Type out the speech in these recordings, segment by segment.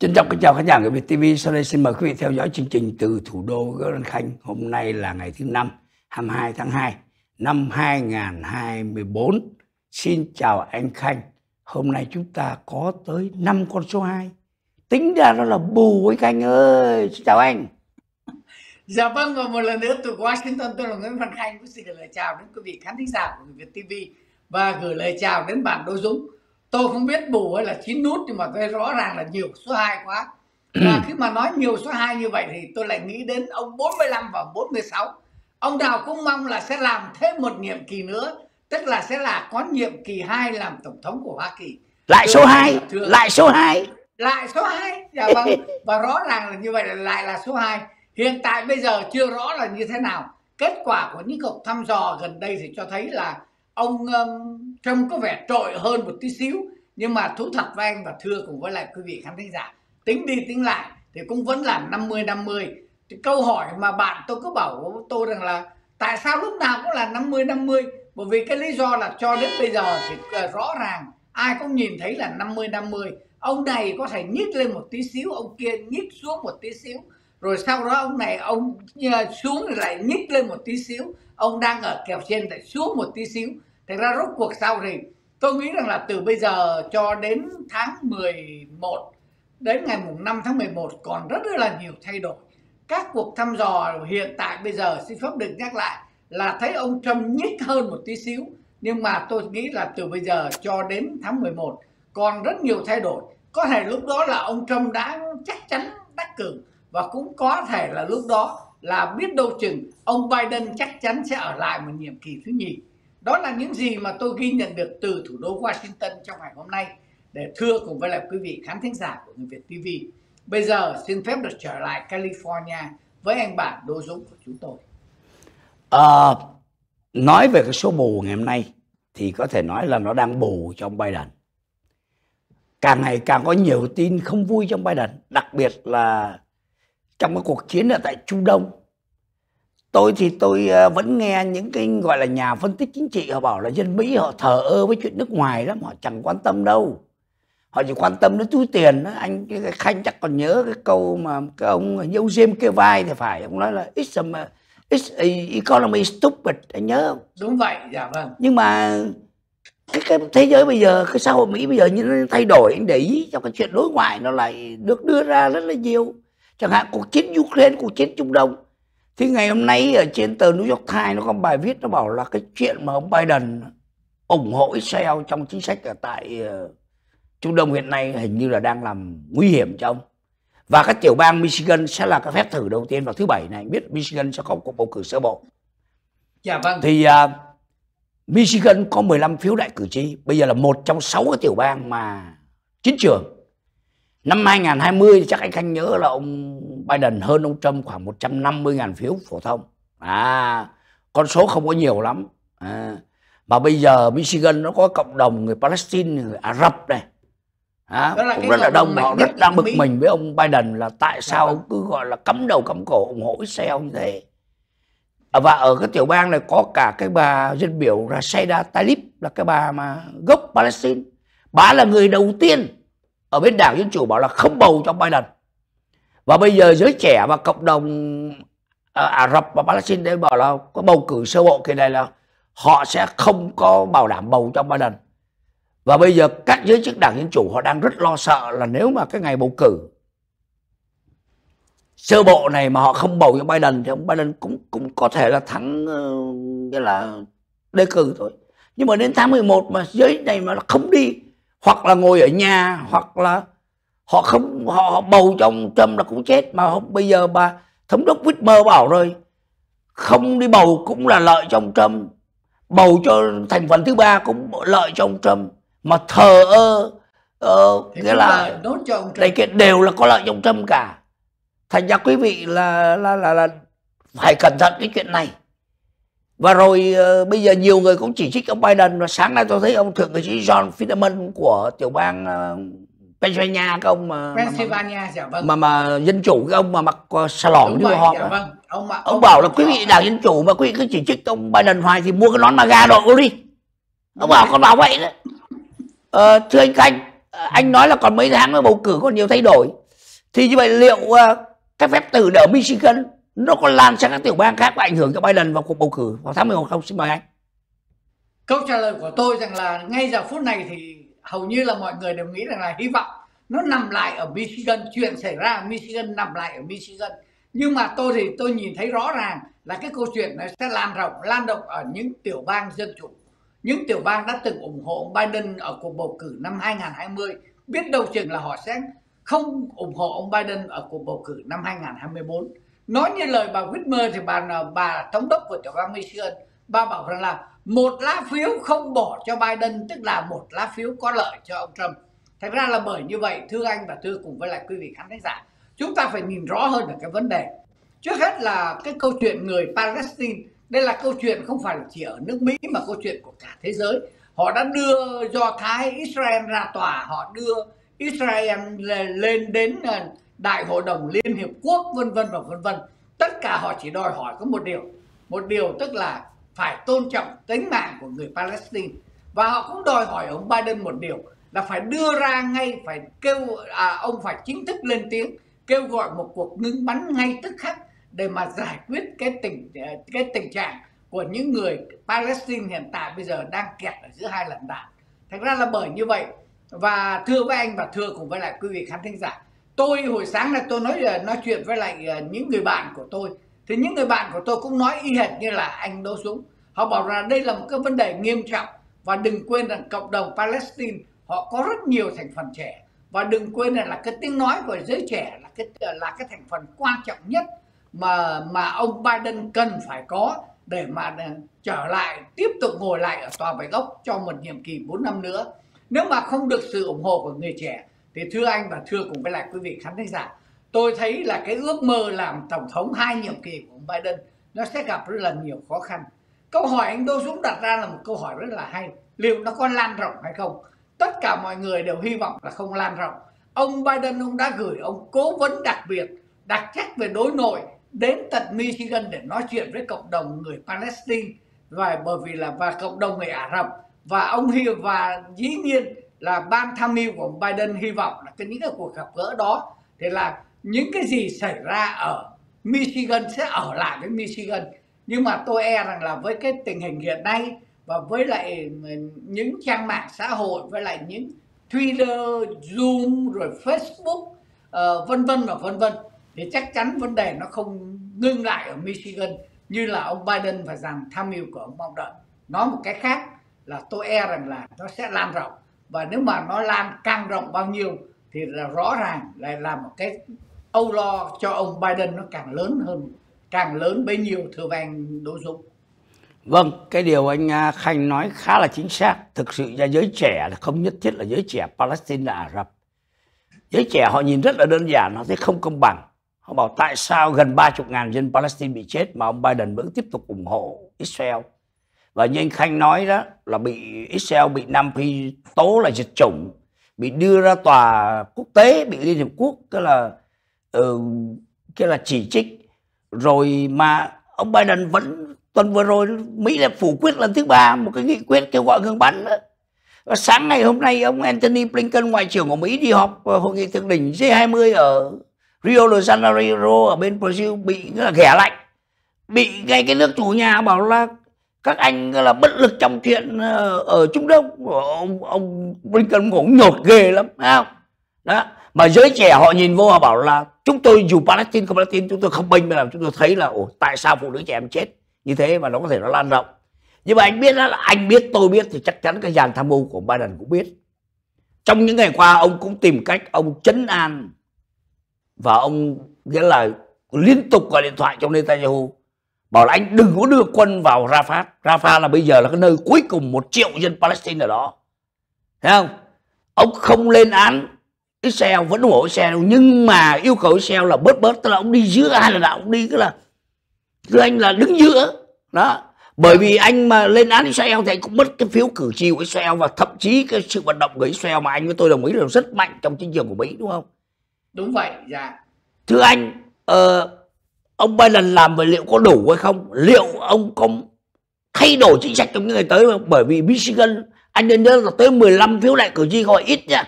Trân trọng kính chào khán giả của Việt TV. Sau đây xin mời quý vị theo dõi chương trình từ thủ đô Gordon Khanh. Hôm nay là ngày thứ năm, 22 tháng 2 năm 2024. Xin chào anh Khanh. Hôm nay chúng ta có tới 5 con số 2. Tính ra nó là bù với Khanh ơi. Xin chào anh. Dạ vâng và một lần nữa từ Washington tôi là Nguyễn Văn Khanh xin gửi lời chào đến quý vị khán thính giả của Việt TV và gửi lời chào đến bạn Đỗ Dũng tôi không biết bù hay là chín nút nhưng mà tôi rõ ràng là nhiều số 2 quá. Và khi mà nói nhiều số 2 như vậy thì tôi lại nghĩ đến ông 45 và 46 ông nào cũng mong là sẽ làm thêm một nhiệm kỳ nữa tức là sẽ là có nhiệm kỳ 2 làm tổng thống của Hoa Kỳ. Lại số 2 lại số 2 lại số 2 dạ vâng. Và rõ ràng là như vậy là lại là số 2 hiện tại bây giờ chưa rõ là như thế nào. Kết quả của những cuộc thăm dò gần đây thì cho thấy là ông um, trông có vẻ trội hơn một tí xíu, nhưng mà thú thật với anh và thưa cùng với lại quý vị khán thính giả, tính đi tính lại thì cũng vẫn là 50 50 thì câu hỏi mà bạn tôi cứ bảo tôi rằng là tại sao lúc nào cũng là 50 50 bởi vì cái lý do là cho đến bây giờ thì ờ, rõ ràng ai cũng nhìn thấy là 50 50 ông này có thể nhích lên một tí xíu, ông kia nhích xuống một tí xíu. Rồi sau đó ông này, ông ờ, xuống rồi lại nhích lên một tí xíu. Ông đang ở kèo trên lại xuống một tí xíu. Thành ra rốt cuộc sau thì tôi nghĩ rằng là từ bây giờ cho đến tháng 11 đến ngày mùng 5 tháng 11 còn rất là nhiều thay đổi. Các cuộc thăm dò hiện tại bây giờ, xin phép được nhắc lại, là thấy ông Trump nhích hơn một tí xíu nhưng mà tôi nghĩ là từ bây giờ cho đến tháng 11 còn rất nhiều thay đổi. Có thể lúc đó là ông Trump đã chắc chắn đắc cử và cũng có thể là lúc đó là biết đâu chừng ông Biden chắc chắn sẽ ở lại một nhiệm kỳ thứ nhì đó là những gì mà tôi ghi nhận được từ thủ đô Washington trong ngày hôm nay để thưa cùng với lại quý vị khán thính giả của người Việt TV. Bây giờ xin phép được trở lại California với anh bạn Đô Dũng của chúng tôi. À, nói về cái số bù ngày hôm nay thì có thể nói là nó đang bù trong Biden. Càng ngày càng có nhiều tin không vui trong Biden, đặc biệt là trong cái cuộc chiến ở tại Trung Đông tôi thì tôi ờ, vẫn nghe những cái gọi là nhà phân tích chính trị họ bảo là dân Mỹ họ thờ ơ với chuyện nước ngoài lắm họ chẳng quan tâm đâu. Họ chỉ quan tâm đến túi tiền đó. anh cái, cái khanh chắc còn nhớ cái câu mà cái ông ông James kêu vai thì phải ông nói là it's a, it's a economy stupid anh nhớ không? Đúng vậy dạ vâng. Nhưng mà cái, cái thế giới bây giờ cái xã hội Mỹ bây giờ như nó thay đổi anh để ý trong cái chuyện đối ngoại nó lại được đưa ra rất là nhiều. Chẳng hạn cuộc chiến Ukraine cuộc chiến Trung Đông thì ngày hôm nay ở trên tờ New York Times nó có bài viết nó bảo là cái chuyện mà ông Biden ủng hộ Israel trong chính sách ở tại uh, Trung Đông hiện nay hình như là đang làm nguy hiểm cho ông. Và các tiểu bang Michigan sẽ là cái phép thử đầu tiên vào thứ bảy này. Biết Michigan sẽ có cuộc bầu cử sơ bộ. Dạ vâng. Thì uh, Michigan có 15 phiếu đại cử tri. Bây giờ là một trong sáu cái tiểu bang mà chiến trường. Năm 2020 thì chắc anh Khanh nhớ là ông Biden hơn ông Trump khoảng 150.000 phiếu phổ thông. À, con số không có nhiều lắm. À, mà bây giờ Michigan nó có cộng đồng người Palestine, người Ả Rập này. À, cũng rất là đông, họ rất đang bực mình với ông Biden là tại sao ông cứ gọi là cấm đầu cấm cổ ủng hộ Israel như thế. À, và ở cái tiểu bang này có cả cái bà dân biểu Rashida Tlaib là cái bà mà gốc Palestine. Bà là người đầu tiên ở bên đảng Dân Chủ bảo là không bầu cho Biden. Và bây giờ giới trẻ và cộng đồng à, Ả Rập và Palestine đều bảo là có bầu cử sơ bộ kỳ này là họ sẽ không có bảo đảm bầu cho Biden. Và bây giờ các giới chức đảng Dân Chủ họ đang rất lo sợ là nếu mà cái ngày bầu cử sơ bộ này mà họ không bầu cho Biden thì ông Biden cũng cũng có thể là thắng ờ, uh, như là đề cử thôi. Nhưng mà đến tháng 11 mà giới này mà không đi hoặc là ngồi ở nhà hoặc là họ không họ, bầu cho ông Trump là cũng chết mà không bây giờ bà thống đốc Whitmer bảo rồi không đi bầu cũng là lợi cho ông Trump bầu cho thành phần thứ ba cũng lợi cho ông Trump mà thờ ơ uh, nghĩa là đây kiện đều là có lợi cho ông Trump cả. Thành ra quý vị là là là, là phải cẩn thận cái chuyện này và rồi uh, bây giờ nhiều người cũng chỉ trích ông Biden. Và sáng nay tôi thấy ông thượng nghị sĩ John Fetterman của tiểu bang uh, Pennsylvania cái ông mà Pennsylvania mà, dạ vâng. mà mà dân chủ cái ông mà mặc xà lỏng như họ dạ vâng. ông, mà, ông, ông bảo là quý vị đảng dân chủ mà quý vị cứ chỉ trích ông Biden hoài thì mua cái nón MAGA đội đi. Ông bảo con bảo vậy đấy ờ, thưa anh Khanh anh nói là còn mấy tháng nữa bầu cử còn nhiều thay đổi. Thì như vậy liệu uh, cái phép từ ở Michigan nó có lan sang các tiểu bang khác và ảnh hưởng cho Biden vào cuộc bầu cử vào tháng 11 không? Xin mời anh. Câu trả lời của tôi rằng là ngay giờ phút này thì hầu như là mọi người đều nghĩ rằng là hy vọng nó nằm lại ở Michigan, chuyện xảy ra ở Michigan nằm lại ở Michigan. Nhưng mà tôi thì tôi nhìn thấy rõ ràng là cái câu chuyện này sẽ lan rộng, lan rộng ở những tiểu bang dân chủ. Những tiểu bang đã từng ủng hộ ông Biden ở cuộc bầu cử năm 2020, biết đâu chừng là họ sẽ không ủng hộ ông Biden ở cuộc bầu cử năm 2024. Nói như lời bà Whitmer thì bà bà thống đốc của tiểu bang Michigan, bà bảo rằng là một lá phiếu không bỏ cho Biden tức là một lá phiếu có lợi cho ông Trump. Thật ra là bởi như vậy, thưa anh và thưa cùng với lại quý vị khán thính giả, chúng ta phải nhìn rõ hơn về cái vấn đề. Trước hết là cái câu chuyện người Palestine, đây là câu chuyện không phải chỉ ở nước Mỹ mà câu chuyện của cả thế giới. Họ đã đưa Do Thái Israel ra tòa, họ đưa Israel lên đến Đại hội đồng Liên Hiệp Quốc vân vân và vân vân. Tất cả họ chỉ đòi hỏi có một điều, một điều tức là phải tôn trọng tính mạng của người Palestine và họ cũng đòi hỏi ông Biden một điều là phải đưa ra ngay phải kêu à, ông phải chính thức lên tiếng kêu gọi một cuộc ngưng bắn ngay tức khắc để mà giải quyết cái tình à, cái tình trạng của những người Palestine hiện tại bây giờ đang kẹt ở giữa hai lần đạn. Thật ra là bởi như vậy và thưa với anh và thưa cùng với lại quý vị khán thính giả tôi hồi sáng là tôi nói ờ, nói chuyện với lại ờ, những người bạn của tôi. Thì những người bạn của tôi cũng nói y hệt như là anh Đỗ Súng họ bảo rằng đây là một cái vấn đề nghiêm trọng và đừng quên rằng cộng đồng Palestine, họ có rất nhiều thành phần trẻ. Và đừng quên rằng là cái tiếng nói của giới trẻ là cái ờ, là cái thành phần quan trọng nhất mà mà ông Biden cần phải có để mà trở lại, tiếp tục ngồi lại ở tòa bạch ốc cho một nhiệm kỳ 4 năm nữa. Nếu mà không được sự ủng hộ của người trẻ thì thưa anh và thưa cùng với lại quý vị khán thính giả, tôi thấy là cái ước mơ làm tổng thống hai nhiệm kỳ của ông Biden, nó sẽ gặp rất là nhiều khó khăn. Câu hỏi anh Đô Dũng đặt ra là một câu hỏi rất là hay. Liệu nó có lan rộng hay không? Tất cả mọi người đều hy vọng là không lan rộng. Ông Biden ông đã gửi ông cố vấn đặc biệt, đặc trách về đối nội đến tận Michigan để nói chuyện với cộng đồng người Palestine. Và bởi vì là, và cộng đồng người Ả Rập. Và ông Hill và dĩ nhiên là ban tham mưu của ông Biden hy vọng là cái những cái cuộc gặp gỡ đó thì là những cái gì xảy ra ở Michigan sẽ ở lại với Michigan. Nhưng mà tôi e rằng là với cái tình hình hiện nay và với lại những trang mạng xã hội với lại những Twitter, Zoom rồi Facebook uh, vân vân và vân vân thì chắc chắn vấn đề nó không ngưng lại ở Michigan như là ông Biden và rằng tham mưu của ông mong đợi nói một cách khác là tôi e rằng là nó sẽ lan rộng và nếu mà nó lan càng rộng bao nhiêu thì là rõ ràng lại là một cái âu lo cho ông Biden nó càng lớn hơn càng lớn bấy nhiêu thưa vàng anh Đỗ Dũng Vâng, cái điều anh à, Khanh nói khá là chính xác. Thực sự ra giới trẻ là không nhất thiết là giới trẻ Palestine là Ả Rập. Giới trẻ họ nhìn rất là đơn giản, nó thấy không công bằng. Họ bảo tại sao gần 30 ngàn dân Palestine bị chết mà ông Biden vẫn tiếp tục ủng hộ Israel. Và như anh Khanh nói đó là bị Israel bị Nam Phi tố là diệt chủng, bị đưa ra tòa quốc tế, bị Liên Hiệp Quốc cái là ừ, cái là chỉ trích. Rồi mà ông Biden vẫn tuần vừa rồi Mỹ đã phủ quyết lần thứ ba một cái nghị quyết kêu gọi ngừng bắn đó. Và sáng ngày hôm nay ông Anthony Blinken ngoại trưởng của Mỹ đi họp hội nghị thượng đỉnh G20 ở Rio de Janeiro ở bên Brazil bị là ghẻ lạnh bị ngay cái nước chủ nhà bảo là các anh là, bất lực trong chuyện ờ, ở Trung Đông. Ông ông Blinken cũng nhột ghê lắm, phải không? Đó, mà giới trẻ họ nhìn vô, họ bảo là, chúng tôi dù Palestine, không Palestine, chúng tôi không bênh mà làm, chúng tôi thấy là ồ tại sao phụ nữ trẻ em chết như thế mà nó có thể nó lan rộng? Nhưng mà anh biết đó là anh biết, tôi biết thì chắc chắn cái dàn tham mưu của Biden cũng biết. Trong những ngày qua, ông cũng tìm cách, ông chấn an và ông, nghĩa là, liên tục gọi điện thoại cho Netanyahu bảo là anh đừng có đưa quân vào Rafah. Rafah là bây giờ là cái nơi cuối cùng một triệu dân Palestine ở đó. Thấy không? Ông không lên án Israel vẫn ủng hộ Israel nhưng mà yêu cầu Israel là bớt bớt tức là ông đi giữa hai là ông đi cái là thưa anh là đứng giữa. Đó. Bởi vì anh mà lên án Israel thì anh cũng mất cái phiếu cử tri của Israel và thậm chí cái sự vận động của Israel mà anh với tôi đồng ý là rất mạnh trong chính trường của Mỹ đúng không? Đúng vậy, dạ. Thưa anh, uh, ông Biden làm vậy liệu có đủ hay không? Liệu ông có thay đổi chính sách trong những ngày tới không? Bởi vì Michigan anh nên nhớ là tới 15 phiếu đại cử tri gọi ít nha.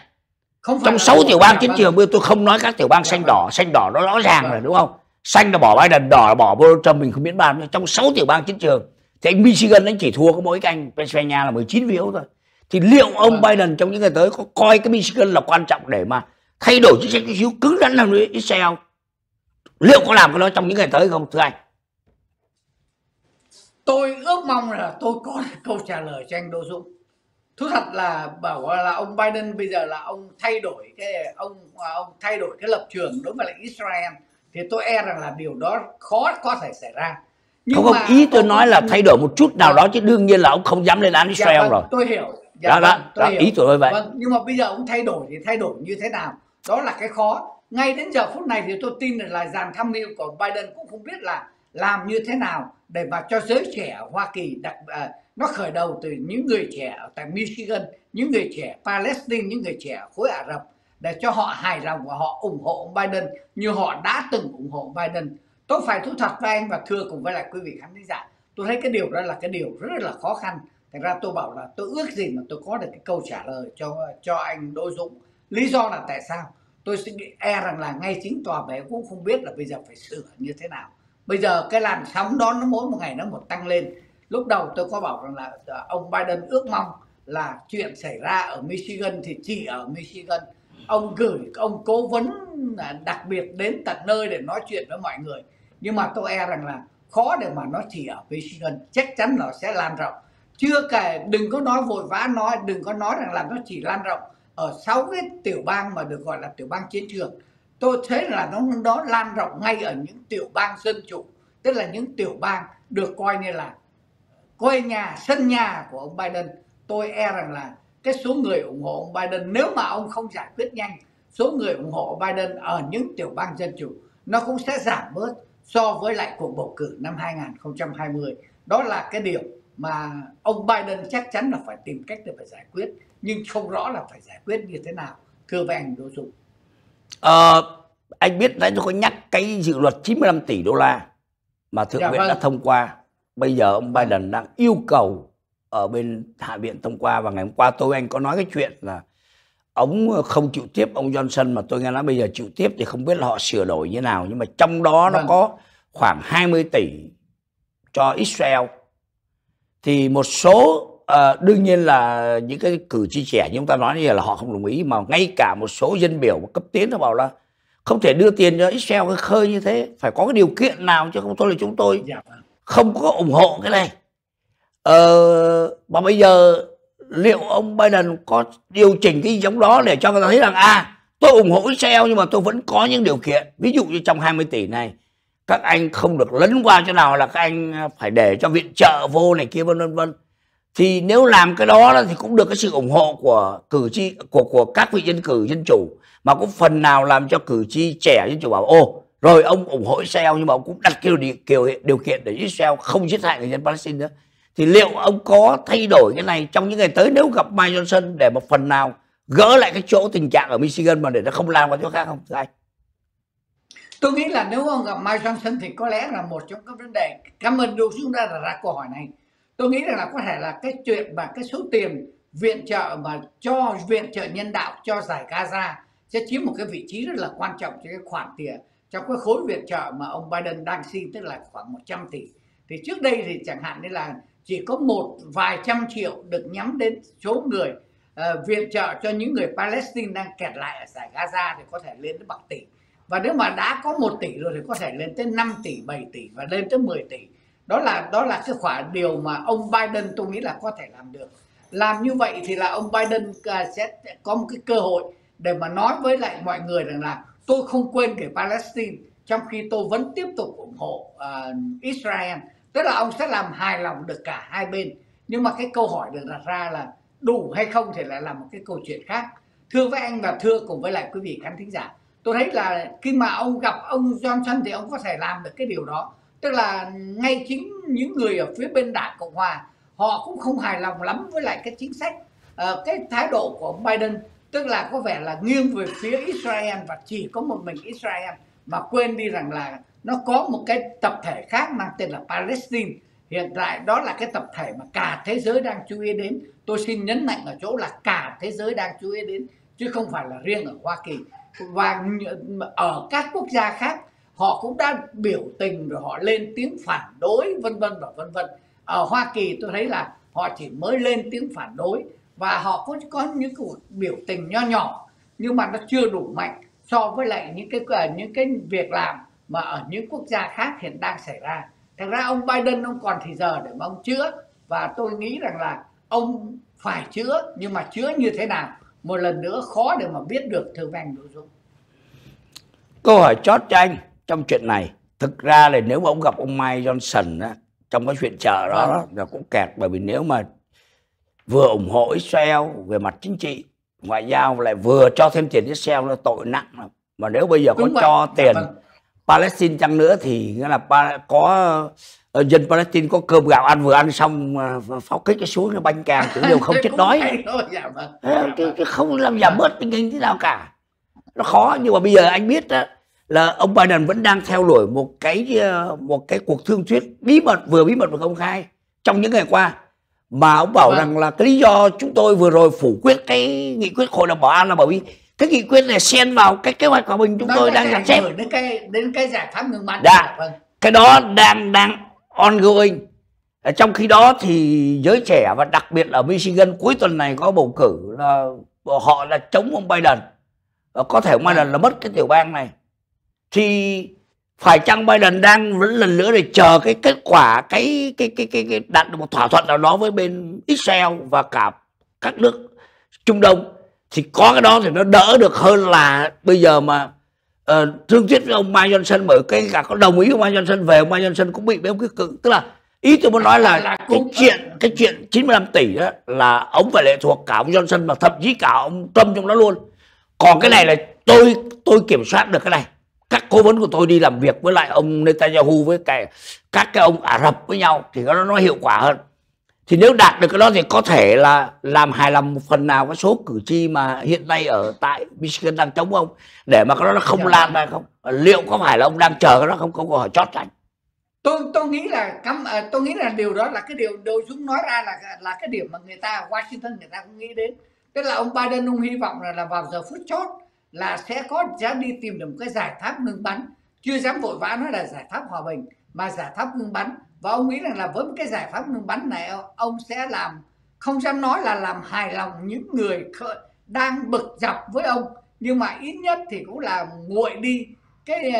không trong sáu tiểu bang chiến trường tôi không nói các tiểu bang xanh đỏ vâng. xanh đỏ nó rõ ràng rồi vâng. đúng không xanh là bỏ Biden đỏ là bỏ Donald Trump mình không biết bao trong sáu tiểu bang chiến trường thì anh Michigan anh chỉ thua có mỗi cái anh Pennsylvania là 19 phiếu thôi thì liệu ông Biden trong những ngày tới có coi cái Michigan là quan trọng để mà thay đổi chính sách cái phiếu cứng rắn hơn với Israel liệu có làm cái đó trong những ngày tới không thưa anh? Tôi ước mong là tôi có câu trả lời cho anh Đỗ Dũng. Thú thật là bảo là ông Biden bây giờ là ông thay đổi cái ông ông thay đổi cái lập trường đối với lại Israel. Thì tôi e rằng là điều đó khó có thể xảy ra. Nhưng không, không ý tôi nói là thay đổi một chút nào đó chứ đương nhiên là ông không dám lên án dạ Israel dạ, vâng, rồi. tôi hiểu. Dạ, đó, vâng, đó, đó ý tôi vậy. Vâng, nhưng mà bây giờ ông thay đổi thì thay đổi như thế nào? Đó là cái khó ngay đến giờ phút này thì tôi tin là dàn tham mưu của Biden cũng không biết là làm như thế nào để mà cho giới trẻ ở Hoa Kỳ đặc à, nó khởi đầu từ những người trẻ ở tại Michigan những người trẻ Palestine những người trẻ khối Ả Rập để cho họ hài lòng và họ ủng hộ ông Biden như họ đã từng ủng hộ Biden. Tôi phải thú thật với anh và thưa cùng với lại quý vị khán giả tôi thấy cái điều đó là cái điều rất là khó khăn. Thành ra tôi bảo là tôi ước gì mà tôi có được cái câu trả lời cho cho anh Đỗ Dũng. Lý do là tại sao? Tôi sẽ e rằng là ngay chính tòa bé cũng không biết là bây giờ phải sửa như thế nào. Bây giờ cái làn sóng đó nó mỗi một ngày nó một tăng lên. Lúc đầu tôi có bảo rằng là ờ, ông Biden ước mong là chuyện xảy ra ở Michigan thì chỉ ở Michigan. Ông gửi, ông cố vấn đặc biệt đến tận nơi để nói chuyện với mọi người. Nhưng mà tôi e rằng là khó để mà nó chỉ ở Michigan. Chắc chắn nó sẽ lan rộng. Chưa kể đừng có nói vội vã, nói, đừng có nói rằng là nó chỉ lan rộng ở sáu cái tiểu bang mà được gọi là tiểu bang chiến trường, tôi thấy là nó nó lan rộng ngay ở những tiểu bang dân chủ. Tức là những tiểu bang được coi như là quê nhà, sân nhà của ông Biden. Tôi e rằng là cái số người ủng hộ ông Biden, nếu mà ông không giải quyết nhanh, số người ủng hộ Biden ở những tiểu bang dân chủ, nó cũng sẽ giảm bớt so với lại cuộc bầu cử năm 2020 đó là cái điều mà ông Biden chắc chắn là phải tìm cách để phải giải quyết nhưng không rõ là phải giải quyết như thế nào. Thưa với anh Đỗ Dũng. Ờ, anh biết đấy tôi có nhắc cái dự luật 95 tỷ đô la mà thượng dạ, viện vâng. đã thông qua. Bây giờ ông Biden đang yêu cầu ở bên hạ viện thông qua và ngày hôm qua tôi anh có nói cái chuyện là ông không chịu tiếp ông Johnson mà tôi nghe nói bây giờ chịu tiếp thì không biết là họ sửa đổi như nào. Nhưng mà trong đó vâng. nó có khoảng 20 tỷ cho Israel. Thì một số uh, đương nhiên là những cái cử tri trẻ như chúng ta nói như là họ không đồng ý mà ngay cả một số dân biểu cấp tiến nó bảo là không thể đưa tiền cho Israel cái khơi như thế phải có cái điều kiện nào chứ không thôi là chúng tôi dạ. không có ủng hộ cái này. Ờ, mà bây giờ liệu ông Biden có điều chỉnh cái giống đó để cho người ta thấy rằng à tôi ủng hộ Israel nhưng mà tôi vẫn có những điều kiện. Ví dụ như trong 20 tỷ này các anh không được lấn qua chỗ nào là các anh phải để cho viện trợ vô này kia vân vân vân thì nếu làm cái đó thì cũng được cái sự ủng hộ của cử tri của của các vị dân cử dân chủ mà cũng phần nào làm cho cử tri trẻ dân chủ bảo ô rồi ông ủng hộ Israel nhưng mà ông cũng đặt kêu điều, điều, điều kiện để Israel không giết hại người dân Palestine nữa. Thì liệu ông có thay đổi cái này trong những ngày tới nếu gặp Mike Johnson để một phần nào gỡ lại cái chỗ tình trạng ở Michigan mà để nó không lan qua chỗ khác không? Thưa anh? Tôi nghĩ là nếu ông gặp Mike Johnson thì có lẽ là một trong các vấn đề. Cảm ơn Đỗ chúng ta là ra câu hỏi này tôi nghĩ rằng là có thể là cái chuyện mà cái số tiền viện trợ mà cho viện trợ nhân đạo cho giải Gaza sẽ chiếm một cái vị trí rất là quan trọng cho cái khoản tiền trong cái khối viện trợ mà ông Biden đang xin tức là khoảng 100 tỷ. Thì trước đây thì chẳng hạn như là chỉ có một vài trăm triệu được nhắm đến số người uh, viện trợ cho những người Palestine đang kẹt lại ở giải Gaza thì có thể lên đến bằng tỷ. Và nếu mà đã có một tỷ rồi thì có thể lên tới 5 tỷ 7 tỷ và lên tới 10 tỷ đó là đó là cái khoản điều mà ông Biden tôi nghĩ là có thể làm được. Làm như vậy thì là ông Biden à, sẽ có một cái cơ hội để mà nói với lại mọi người rằng là tôi không quên về Palestine trong khi tôi vẫn tiếp tục ủng hộ uh, Israel. Tức là ông sẽ làm hài lòng được cả hai bên. Nhưng mà cái câu hỏi được đặt ra là đủ hay không thì lại là một cái câu chuyện khác. Thưa với anh và thưa cùng với lại quý vị khán thính giả tôi thấy là khi mà ông gặp ông Johnson thì ông có thể làm được cái điều đó tức là ngay chính những người ở phía bên đảng cộng hòa họ cũng không hài lòng lắm với lại cái chính sách uh, cái thái độ của ông biden. Tức là có vẻ là nghiêng về phía israel và chỉ có một mình israel mà quên đi rằng là nó có một cái tập thể khác mang tên là palestine. Hiện tại đó là cái tập thể mà cả thế giới đang chú ý đến. Tôi xin nhấn mạnh ở chỗ là cả thế giới đang chú ý đến chứ không phải là riêng ở Hoa Kỳ. Và ở các quốc gia khác họ cũng đã biểu tình rồi họ lên tiếng phản đối, vân vân và vân vân. Ở Hoa Kỳ tôi thấy là họ chỉ mới lên tiếng phản đối và họ có có những cuộc biểu tình nho nhỏ, nhưng mà nó chưa đủ mạnh so với lại những cái à, những cái việc làm mà ở những quốc gia khác hiện đang xảy ra. Thật ra ông Biden ông còn thì giờ để mà ông chữa và tôi nghĩ rằng là ông phải chữa, nhưng mà chữa như thế nào một lần nữa khó để mà biết được thưa anh Đỗ Dũng câu hỏi chót cho anh trong chuyện này thực ra là nếu mà ông gặp ông Mike Johnson á, trong cái chuyện chợ đó, đó vâng. là cũng kẹt bởi vì nếu mà vừa ủng hộ Israel về mặt chính trị ngoại giao lại vừa cho thêm tiền Israel là tội nặng lắm mà nếu bây giờ có Đúng cho vậy. tiền vâng. Palestine chăng nữa thì nghĩa là có uh, dân Palestine có cơm gạo ăn vừa ăn xong pháo kích cái xuống cái banh càng cũng đều không chết đói dạ vâng. cái, không làm giảm bớt tình hình thế nào cả nó khó nhưng mà bây giờ anh biết đó, là ông Biden vẫn đang theo đuổi một cái ờ, một cái cuộc thương thuyết bí mật vừa bí mật vừa công khai trong những ngày qua. Mà ông bảo vâng. rằng là cái lý do chúng tôi vừa rồi phủ quyết cái nghị quyết hội đồng bảo an là bởi vì cái nghị quyết này xen vào cái kế hoạch hòa bình chúng Nó tôi đang dàn xếp. đến cái đến cái giải pháp ngừng bắn. Dạ. vâng. cái đó đang đang ongoing. Trong khi đó thì giới trẻ và đặc biệt ở Michigan cuối tuần này có bầu cử là họ là chống ông Biden. Có thể ông Biden là mất cái tiểu bang này thì phải chăng Biden đang vẫn lần nữa để chờ cái kết quả cái cái cái cái, cái đạt được một thỏa thuận nào đó với bên Israel và cả các nước Trung Đông? Thì có cái đó thì nó đỡ được hơn là bây giờ mà uh, thương thuyết với ông Mike Johnson bởi cái cả có đồng ý với ông Mike Johnson về ông Mike Johnson cũng bị béo cái cự tức là ý tôi muốn nói là, là cái chuyện cái chuyện 95 tỷ đó là ông phải lệ thuộc cả ông Johnson và thậm chí cả ông Trump trong đó luôn. Còn cái này là tôi tôi kiểm soát được cái này các cố vấn của tôi đi làm việc với lại ông Netanyahu với cái các cái ông Ả Rập với nhau thì nó nó hiệu quả hơn. Thì nếu đạt được cái đó thì có thể là làm hài lòng một phần nào cái số cử tri mà hiện nay ở tại Michigan đang chống ông để mà cái đó nó không lan ra không? Liệu có phải là ông đang chờ cái đó không? Câu hỏi chót anh tôi tôi nghĩ là cắm à, tôi nghĩ là điều đó là cái điều đội dũng nói ra là là cái điểm mà người ta Washington người ta cũng nghĩ đến. Tức là ông Biden ông hy vọng là, là vào giờ phút chót là sẽ có sẽ đi tìm được một cái giải pháp ngừng bắn. Chưa dám vội vã nói là giải pháp hòa bình mà giải pháp ngừng bắn. Và ông nghĩ rằng là với cái giải pháp ngừng bắn này ông sẽ làm không dám nói là làm hài lòng những người đang bực dọc với ông. Nhưng mà ít nhất thì cũng là nguội đi cái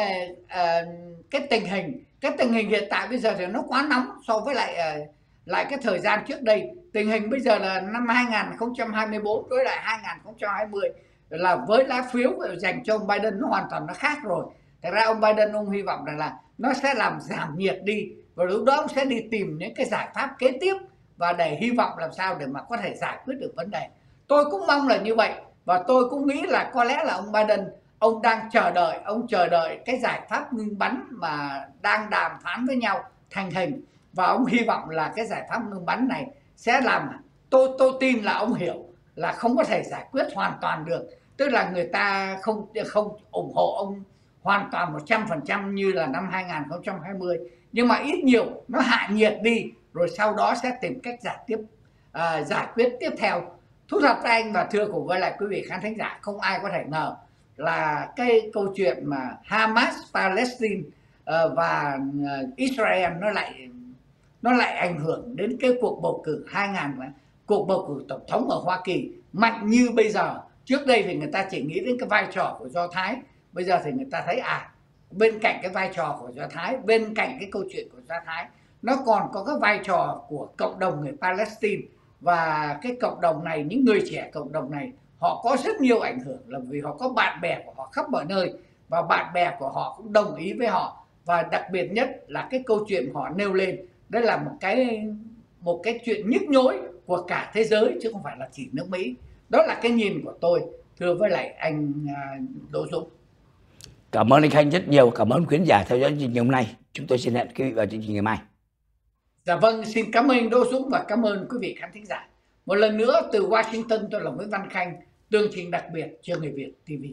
uh, cái tình hình. Cái tình hình hiện tại bây giờ thì nó quá nóng so với lại uh, lại cái thời gian trước đây. Tình hình bây giờ là năm 2024 với lại 2020 là với lá phiếu dành cho ông Biden nó hoàn toàn nó khác rồi. Thật ra ông Biden ông hy vọng rằng là nó sẽ làm giảm nhiệt đi và lúc đó ông sẽ đi tìm những cái giải pháp kế tiếp và để hy vọng làm sao để mà có thể giải quyết được vấn đề. Tôi cũng mong là như vậy và tôi cũng nghĩ là có lẽ là ông Biden, ông đang chờ đợi, ông chờ đợi cái giải pháp ngưng bắn mà đang đàm phán với nhau thành hình và ông hy vọng là cái giải pháp ngưng bắn này sẽ làm. Tôi tôi tin là ông hiểu là không có thể giải quyết hoàn toàn được tức là người ta không không ủng hộ ông hoàn toàn 100% như là năm 2020 nhưng mà ít nhiều nó hạ nhiệt đi rồi sau đó sẽ tìm cách giải tiếp à, giải quyết tiếp theo. Thú thật với anh và thưa cùng với lại quý vị khán thính giả không ai có thể ngờ là cái câu chuyện mà Hamas Palestine uh, và uh, Israel nó lại nó lại ảnh hưởng đến cái cuộc bầu cử 2000 cuộc bầu cử tổng thống ở Hoa Kỳ mạnh như bây giờ trước đây thì người ta chỉ nghĩ đến cái vai trò của do thái, bây giờ thì người ta thấy à bên cạnh cái vai trò của do thái, bên cạnh cái câu chuyện của do thái, nó còn có cái vai trò của cộng đồng người palestine. Và cái cộng đồng này, những người trẻ cộng đồng này, họ có rất nhiều ảnh hưởng là vì họ có bạn bè của họ khắp mọi nơi và bạn bè của họ cũng đồng ý với họ. Và đặc biệt nhất là cái câu chuyện họ nêu lên đây là một cái một cái chuyện nhức nhối của cả thế giới chứ không phải là chỉ nước Mỹ đó là cái nhìn của tôi thưa với lại anh à, Đỗ Dũng. Cảm ơn anh Khanh rất nhiều cảm ơn khán giả theo dõi chương trình hôm nay. Chúng tôi xin hẹn quý vị vào chương trình ngày mai. Dạ vâng xin cảm ơn Đỗ Dũng và cảm ơn quý vị khán thính giả. Một lần nữa từ Washington tôi là Nguyễn Văn Khanh tương trình đặc biệt cho người Việt TV